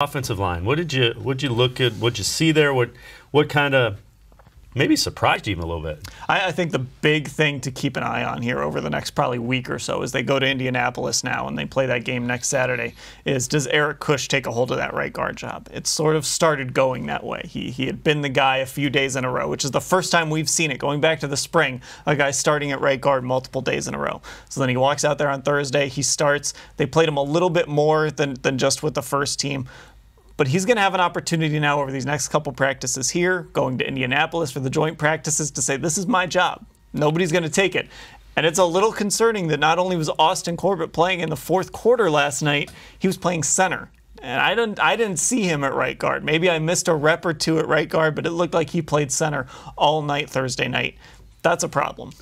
offensive line. What did you what did you look at? What did you see there? What what kind of maybe surprised even a little bit? I, I, think the big thing to keep an eye on here over the next probably week or so as they go to Indianapolis now and they play that game next Saturday is does Eric Kush take a hold of that right guard job? It sort of started going that way. He he had been the guy a few days in a row, which is the first time we've seen it going back to the spring. A guy starting at right guard multiple days in a row. So then he walks out there on Thursday. He starts. They played him a little bit more than than just with the first team. But he's going to have an opportunity now over these next couple practices here, going to Indianapolis for the joint practices, to say, This is my job. Nobody's going to take it. And it's a little concerning that not only was Austin Corbett playing in the fourth quarter last night, he was playing center. And I didn't I didn't see him at right guard. Maybe I missed a rep or two at right guard, but it looked like he played center all night Thursday night. That's a problem.